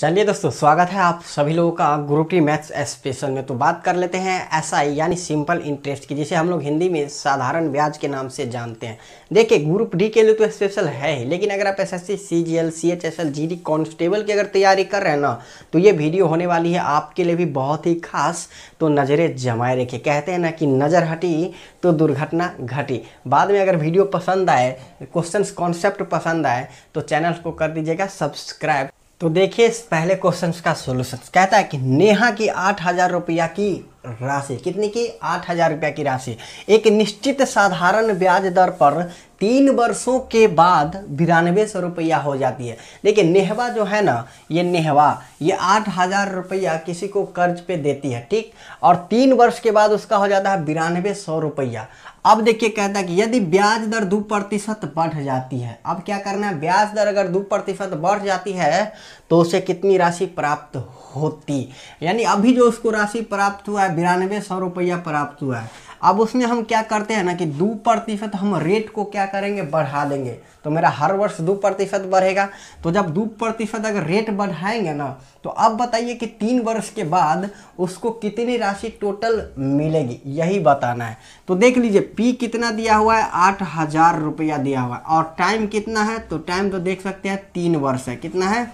चलिए दोस्तों, स्वागत है आप सभी लोगों का ग्रुप टी मैथ्स स्पेशल में। तो बात कर लेते हैं एस आई यानी सिंपल इंटरेस्ट की, जिसे हम लोग हिंदी में साधारण ब्याज के नाम से जानते हैं। देखिए ग्रुप डी के लिए तो स्पेशल है ही, लेकिन अगर आप S S C C G L C H S L G D constable की अगर तैयारी कर रहे हैं ना तो ये वीडियो होने वाली है आपके लिए भी बहुत ही खास। तो नज़रें जमाए रखिए। कहते हैं ना कि नज़र हटी तो दुर्घटना घटी। बाद में अगर वीडियो पसंद आए क्वेश्चन कॉन्सेप्ट पसंद आए तो चैनल को कर दीजिएगा सब्सक्राइब तो देखिए पहले क्वेश्चन का सोल्यूशन कहता है कि नेहा की आठ हज़ार रुपया की राशि, कितनी की? आठ हज़ार रुपया की राशि। एक निश्चित साधारण ब्याज दर पर तीन वर्षों के बाद बिरानवे सौ रुपया हो जाती है। देखिए नेहवा जो है ना, ये नेहवा, ये आठ हज़ार रुपया किसी को कर्ज पे देती है, ठीक? और तीन वर्ष के बाद उसका हो जाता है बिरानवे सौ रुपया। अब देखिए, कहता है कि यदि ब्याज दर दो प्रतिशत बढ़ जाती है, अब क्या करना है? ब्याज दर अगर दो प्रतिशत बढ़ जाती है तो उसे कितनी राशि प्राप्त होती? यानी अभी जो उसको राशि प्राप्त हुआ है, बिरानवे सौ रुपया प्राप्त हुआ है अब उसमें हम क्या करते हैं ना कि दो प्रतिशत हम रेट को क्या करेंगे? बढ़ा देंगे। तो मेरा हर वर्ष दो प्रतिशत बढ़ेगा। तो जब दो प्रतिशत अगर रेट बढ़ाएँगे ना तो अब बताइए कि तीन वर्ष के बाद उसको कितनी राशि टोटल मिलेगी? यही बताना है। तो देख लीजिए पी कितना दिया हुआ है? आठ हज़ार रुपया दिया हुआ है। और टाइम कितना है? तो टाइम तो देख सकते हैं, तीन वर्ष है। कितना है?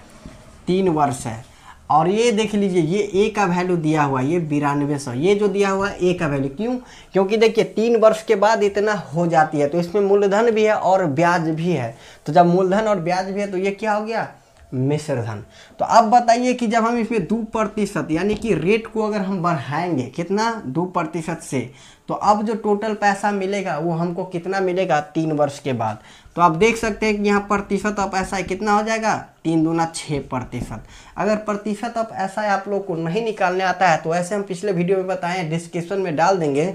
तीन वर्ष है। और ये देख लीजिए, ये ए का वैल्यू दिया हुआ है ये बिरानवे सौ, ये जो दिया हुआ है ए का वैल्यू क्यों? क्योंकि देखिए, तीन वर्ष के बाद इतना हो जाती है तो इसमें मूलधन भी है और ब्याज भी है। तो जब मूलधन और ब्याज भी है तो ये क्या हो गया? मिश्र धन। तो अब बताइए कि जब हम इसमें दो प्रतिशत, यानी कि रेट को अगर हम बढ़ाएँगे, कितना? दो प्रतिशत से। तो अब जो टोटल पैसा मिलेगा, वो हमको कितना मिलेगा? तीन वर्ष के बाद। तो आप देख सकते हैं कि यहाँ प्रतिशत ऑफ़ ऐसा कितना हो जाएगा? तीन दूना छः प्रतिशत। अगर प्रतिशत ऑफ़ ऐसा आप लोग को नहीं निकालने आता है तो ऐसे हम पिछले वीडियो में बताएँ, डिस्क्रिप्शन में डाल देंगे।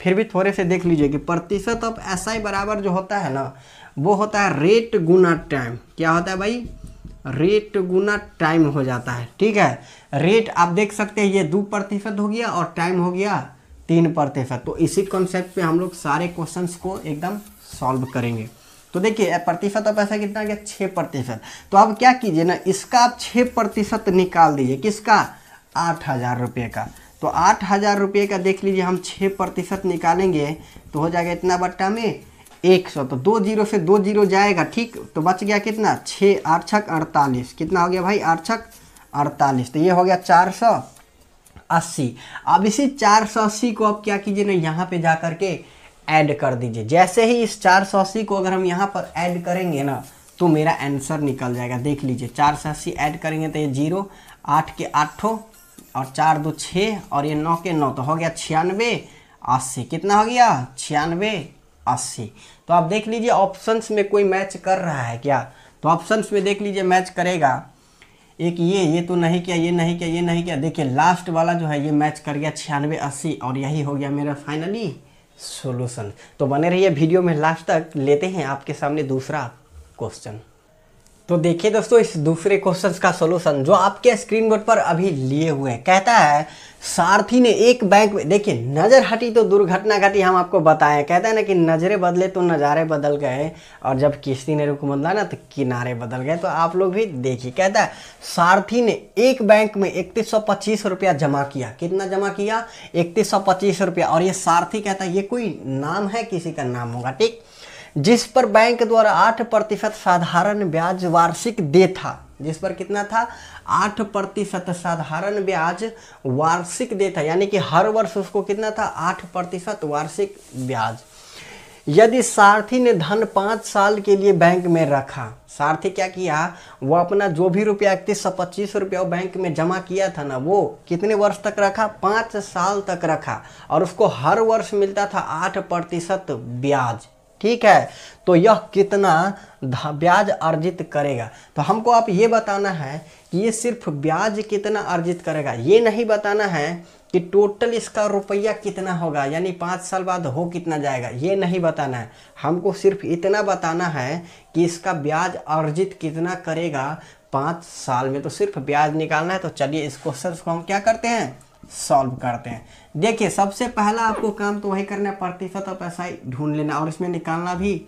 फिर भी थोड़े से देख लीजिए कि प्रतिशत ऑफ़ ऐसा बराबर जो होता है ना, वो होता है रेट गुना टाइम। क्या होता है भाई? रेट गुना टाइम हो जाता है, ठीक है? रेट आप देख सकते हैं, ये दो प्रतिशत हो गया और टाइम हो गया तीन प्रतिशत। तो इसी कॉन्सेप्ट पे हम लोग सारे क्वेश्चंस को एकदम सॉल्व करेंगे। तो देखिए प्रतिशत अब ऐसा कितना गया? छः प्रतिशत। तो अब क्या कीजिए ना, इसका आप छः प्रतिशत निकाल दीजिए। किसका? आठ हज़ार रुपये का। तो आठ हज़ार रुपये का देख लीजिए, हम छः प्रतिशत निकालेंगे तो हो जाएगा इतना बट्टा में एक सौ। तो दो ज़ीरो से दो ज़ीरो जाएगा, ठीक? तो बच गया कितना? छः आठ छक अड़तालीस। कितना हो गया भाई? आठ छक अड़तालीस। तो ये हो गया चार सौ अस्सी। अब इसी चार सौ अस्सी को अब क्या कीजिए ना, यहाँ पे जा करके ऐड कर दीजिए। जैसे ही इस चार सौ अस्सी को अगर हम यहाँ पर ऐड करेंगे ना तो मेरा आंसर निकल जाएगा। देख लीजिए, चार सौ अस्सी ऐड करेंगे तो ये ज़ीरो, आठ के आठों और चार दो छः और ये नौ के नौ तो हो गया छियानवे, अस्सी। कितना हो गया? छियानवे, अस्सी। तो आप देख लीजिए ऑप्शंस में कोई मैच कर रहा है क्या? तो ऑप्शंस में देख लीजिए मैच करेगा। एक ये ये तो नहीं किया, ये नहीं किया, ये नहीं किया। देखिए लास्ट वाला जो है, ये मैच कर गया छियानवे, अस्सी और यही हो गया मेरा फाइनली सॉल्यूशन तो बने रहिए वीडियो में लास्ट तक लेते हैं आपके सामने दूसरा क्वेश्चन तो देखिए दोस्तों, इस दूसरे क्वेश्चन का सोल्यूशन जो आपके स्क्रीन बोर्ड पर अभी लिए हुए हैं, कहता है, सारथी ने एक बैंक में, देखिए, नज़र हटी तो दुर्घटना घटी, हम आपको बताएँ। कहता है ना कि नज़रें बदले तो नज़ारे बदल गए, और जब किश्ती ने रुक बदला ना तो किनारे बदल गए। तो आप लोग भी देखिए, कहता है, सारथी ने एक बैंक में इकतीस सौ पच्चीस रुपया जमा किया। कितना जमा किया? इकतीस सौ पच्चीस रुपया। और ये सारथी कहता है, ये कोई नाम है किसी का? नाम होगा, ठीक? जिस पर बैंक द्वारा आठ प्रतिशत साधारण ब्याज वार्षिक दे था, जिस पर कितना था? आठ प्रतिशत साधारण ब्याज वार्षिक दे था, यानी कि हर वर्ष उसको कितना था? आठ प्रतिशत वार्षिक ब्याज। यदि सारथी ने धन पाँच साल के लिए बैंक में रखा, सारथी क्या किया? वो अपना जो भी रुपया इकतीस सौ पच्चीस रुपया बैंक में जमा किया था ना, वो कितने वर्ष तक रखा? पाँच साल तक रखा। और उसको हर वर्ष मिलता था आठ प्रतिशत ब्याज। ठीक है? तो यह कितना ब्याज अर्जित करेगा? तो हमको आप ये बताना है कि ये सिर्फ़ ब्याज कितना अर्जित करेगा? ये नहीं बताना है कि टोटल इसका रुपया कितना होगा, यानी पाँच साल बाद हो कितना जाएगा। ये नहीं बताना है। हमको सिर्फ़ इतना बताना है कि इसका ब्याज अर्जित कितना करेगा पाँच साल में। तो सिर्फ़ ब्याज निकालना है तो चलिए इस क्वेश्चन को हम क्या करते हैं? सॉल्व करते हैं। देखिए, सबसे पहला आपको काम तो वही करना है, प्रतिशत और पैसा ढूंढ लेना और इसमें निकालना भी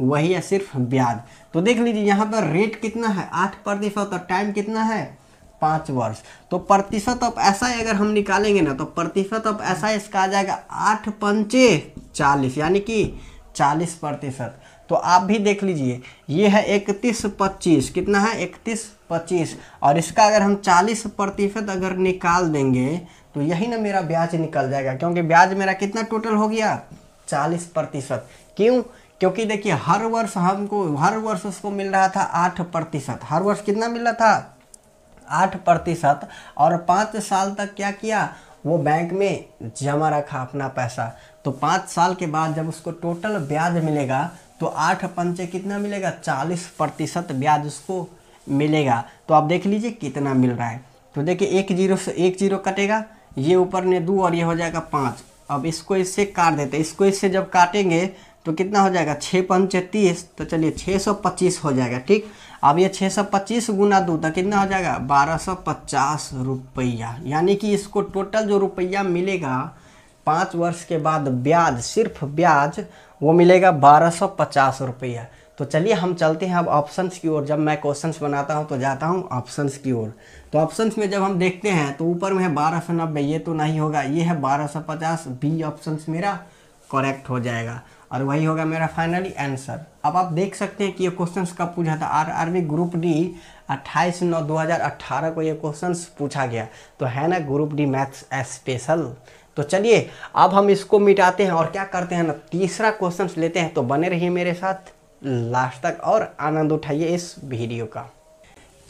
वही है, सिर्फ़ ब्याज। तो देख लीजिए, यहाँ पर रेट कितना है? आठ प्रतिशत और टाइम कितना है? पाँच वर्ष। तो प्रतिशत ऑफ़ ऐसा अगर हम निकालेंगे ना तो प्रतिशत ऑफ़ ऐसा इसका आ जाएगा, आठ पंचे चालीस, यानी कि चालीस प्रतिशत। तो आप भी देख लीजिए, ये है इकतीस पच्चीस, कितना है? इकतीस पच्चीस। और इसका अगर हम चालीस प्रतिशत अगर निकाल देंगे तो यही ना मेरा ब्याज निकल जाएगा, क्योंकि ब्याज मेरा कितना टोटल हो गया? चालीस प्रतिशत। क्यों? क्योंकि देखिए, हर वर्ष हमको, हर वर्ष उसको मिल रहा था आठ प्रतिशत। हर वर्ष कितना मिल रहा था? आठ प्रतिशत। और पाँच साल तक क्या किया? वो बैंक में जमा रखा अपना पैसा। तो पाँच साल के बाद जब उसको टोटल ब्याज मिलेगा तो आठ पंचे कितना मिलेगा? चालीस प्रतिशत ब्याज उसको मिलेगा। तो आप देख लीजिए कितना मिल रहा है। तो देखिए, एक ज़ीरो से एक ज़ीरो कटेगा, ये ऊपर ने दो और ये हो जाएगा पाँच। अब इसको इससे काट देते इसको इससे जब काटेंगे तो कितना हो जाएगा? छः पंच तीस तो चलिए, छः सौ पच्चीस हो जाएगा, ठीक? अब ये छः सौ पच्चीस गुना दो तो कितना हो जाएगा? बारह सौ पचास रुपया। यानी कि इसको टोटल जो रुपया मिलेगा, पाँच वर्ष के बाद ब्याज, सिर्फ़ ब्याज, वो मिलेगा बारह सौ पचास रुपया। तो चलिए हम चलते हैं अब ऑप्शंस की ओर। जब मैं क्वेश्चंस बनाता हूँ तो जाता हूँ ऑप्शंस की ओर। तो ऑप्शंस में जब हम देखते हैं तो ऊपर में है बारह सौ नब्बे, ये तो नहीं होगा। ये है बारह सौ पचास बी ऑप्शन मेरा करेक्ट हो जाएगा। और वही होगा मेरा फाइनली आंसर अब आप देख सकते हैं कि ये क्वेश्चंस कब पूछा था? R R B group D अट्ठाईस नौ दो हज़ार अट्ठारह को ये क्वेश्चंस पूछा गया। तो है ना ग्रुप डी मैथ्स स्पेशल तो चलिए, अब हम इसको मिटाते हैं और क्या करते हैं ना? तीसरा क्वेश्चन लेते हैं। तो बने रहिए मेरे साथ। लास्ट तक और आनंद उठाइए इस वीडियो का।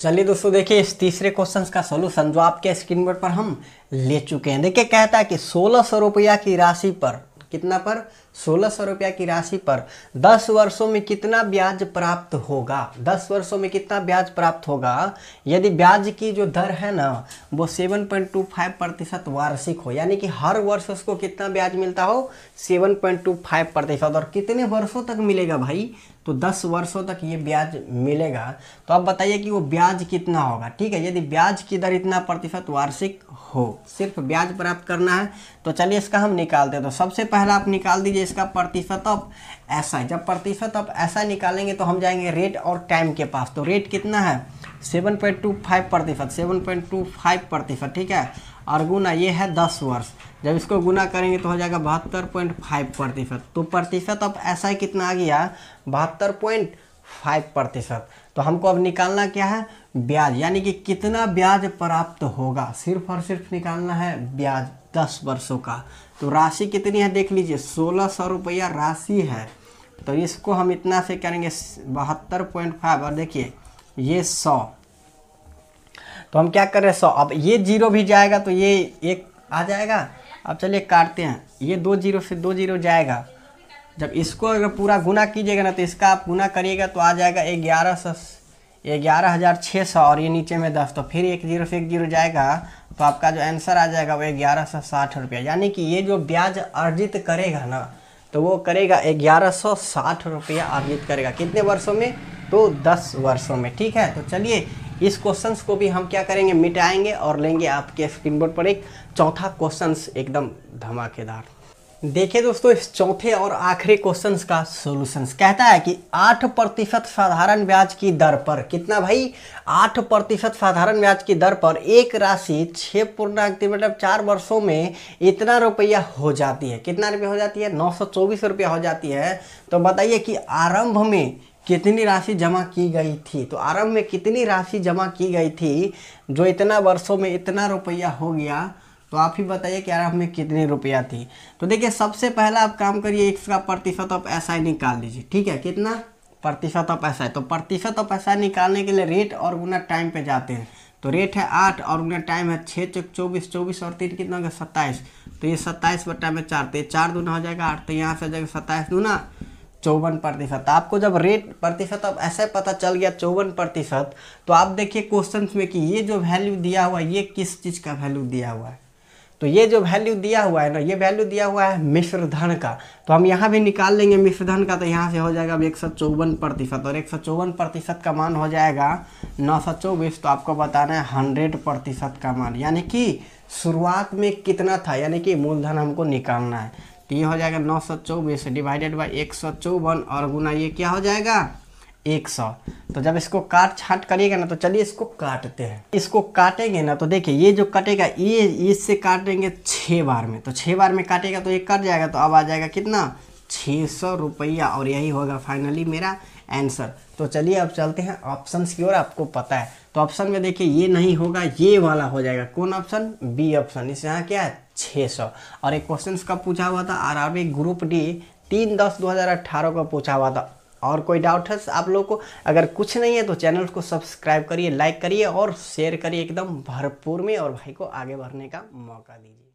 चलिए दोस्तों, देखिए इस तीसरे क्वेश्चन का सोल्यूशन जो आपके स्क्रीन पर हम ले चुके हैं। देखिए, कहता है कि सोलह सौ रुपया की राशि पर, कितना पर? सोलह सौ रुपया की राशि पर दस वर्षों में कितना ब्याज प्राप्त होगा? दस वर्षों में कितना ब्याज प्राप्त होगा? यदि ब्याज की जो दर है ना, वो सेवन पॉइंट टू फाइव प्रतिशत वार्षिक हो, यानी कि हर वर्ष उसको कितना ब्याज मिलता हो? सेवन पॉइंट टू फाइव प्रतिशत। और कितने वर्षों तक मिलेगा भाई? तो 10 वर्षों तक ये ब्याज मिलेगा। तो आप बताइए कि वो ब्याज कितना होगा, ठीक है? यदि ब्याज की दर इतना प्रतिशत वार्षिक हो, सिर्फ़ ब्याज प्राप्त करना है तो चलिए इसका हम निकालते हैं। तो सबसे पहला आप निकाल दीजिए इसका प्रतिशत ऑफ़ ऐसा जब प्रतिशत ऑफ़ ऐसा निकालेंगे तो हम जाएँगे रेट और टाइम के पास। तो रेट कितना है? सेवन पॉइंट टू फाइव प्रतिशत सेवन पॉइंट टू फाइव प्रतिशत, ठीक है? और गुना ये है दस वर्ष। जब इसको गुना करेंगे तो हो जाएगा बहत्तर पॉइंट फाइव प्रतिशत। तो प्रतिशत अब ऐसा कितना आ गया? बहत्तर पॉइंट फाइव प्रतिशत। तो हमको अब निकालना क्या है? ब्याज। यानी कि कितना ब्याज प्राप्त होगा? सिर्फ़ और सिर्फ़ निकालना है ब्याज दस वर्षों का। तो राशि कितनी है देख लीजिए, सोलह सौ रुपया राशि है। तो इसको हम इतना से करेंगे बहत्तर पॉइंट फाइव। और देखिए, ये सौ। तो हम क्या कर रहे हैं, सौ। अब ये ज़ीरो भी जाएगा तो ये एक आ जाएगा। अब चलिए काटते हैं। ये दो ज़ीरो से दो ज़ीरो जाएगा। जब इसको अगर पूरा गुना कीजिएगा ना तो इसका आप गुना करिएगा तो आ जाएगा ग्यारह सौ ग्यारह हज़ार छः सौ, और ये नीचे में दस तो फिर एक ज़ीरो से एक ज़ीरो जाएगा तो आपका जो आंसर आ जाएगा वो ग्यारह सौ साठ रुपया। यानी कि ये जो ब्याज अर्जित करेगा ना तो वो करेगा ग्यारह सौ साठ रुपया अर्जित करेगा। कितने वर्षों में? तो दस वर्षों में, ठीक है? तो चलिए, इस क्वेश्चंस को भी हम क्या करेंगे? मिटाएँगे और लेंगे आपके स्क्रीन बोर्ड पर एक चौथा क्वेश्चंस एकदम धमाकेदार। देखिए दोस्तों, इस चौथे और आखिरी क्वेश्चंस का सॉल्यूशंस कहता है कि आठ प्रतिशत साधारण ब्याज की दर पर, कितना भाई? आठ प्रतिशत साधारण ब्याज की दर पर एक राशि छः पूर्णांक मतलब चार वर्षों में इतना रुपया हो जाती है। कितना रुपया हो जाती है? नौ सौ चौबीस रुपया हो जाती है। तो बताइए कि आरंभ में कितनी राशि जमा की गई थी? तो आरंभ में कितनी राशि जमा की गई थी जो इतना वर्षों में इतना रुपया हो गया? तो आप ही बताइए कि यार हमें कितनी रुपया थी। तो देखिए, सबसे पहला आप काम करिए, इसका प्रतिशत ऑफ़ आई निकाल लीजिए, ठीक है? कितना? प्रतिशत ऑफ़ आई तो प्रतिशत ऑफ़ आई निकालने के लिए रेट और गुना टाइम पे जाते हैं। तो रेट है आठ और गुना टाइम है छः चौक चौबीस चौबीस और तीन कितना होगा सत्ताईस। तो ये सत्ताईस बट्टा में चार तो ये चार दूना हो जाएगा आठ तो यहाँ से जाएगा सत्ताईस दूना चौवन प्रतिशत। आपको जब रेट प्रतिशत अब ऐसे पता चल गया चौवन प्रतिशत तो आप देखिए क्वेश्चन में कि ये जो वैल्यू दिया हुआ है, ये किस चीज़ का वैल्यू दिया हुआ है? तो ये जो वैल्यू दिया हुआ है ना, ये वैल्यू दिया हुआ है मिश्र धन का। तो हम यहाँ भी निकाल लेंगे मिश्र धन का तो यहाँ से हो जाएगा अब एक सौ चौवन प्रतिशत। और एक सौ चौवन प्रतिशत का मान हो जाएगा नौ सौ चौबीस तो आपको बताना है हंड्रेड प्रतिशत का मान। यानी कि शुरुआत में कितना था? यानी कि मूलधन हमको निकालना है। तो ये हो जाएगा नौ सौ चौबीस डिवाइडेड बाई एक सौ चौवन, और गुना ये क्या हो जाएगा? एक सौ। तो जब इसको काट छाट करिएगा ना तो चलिए इसको काटते हैं। इसको काटेंगे ना तो देखिए, ये जो कटेगा, ये, इससे काटेंगे छः बार में। तो छः बार में काटेगा तो ये कट जाएगा तो अब आ जाएगा कितना? छः सौ रुपया, और यही होगा फाइनली मेरा आंसर तो चलिए, अब चलते हैं ऑप्शंस की ओर, आपको पता है। तो ऑप्शन में देखिए, ये नहीं होगा, ये वाला हो जाएगा। कौन ऑप्शन बी ऑप्शन इस यहाँ क्या है? छः सौ। और एक क्वेश्चन कब पूछा हुआ था आर ग्रुप डी तीन दस दो हज़ार अट्ठारह को पूछा हुआ था। और कोई डाउट है, आप लोग को, अगर कुछ नहीं है तो चैनल को सब्सक्राइब करिए लाइक करिए और शेयर करिए, एकदम भरपूर में, और भाई को आगे बढ़ने का मौका दीजिए।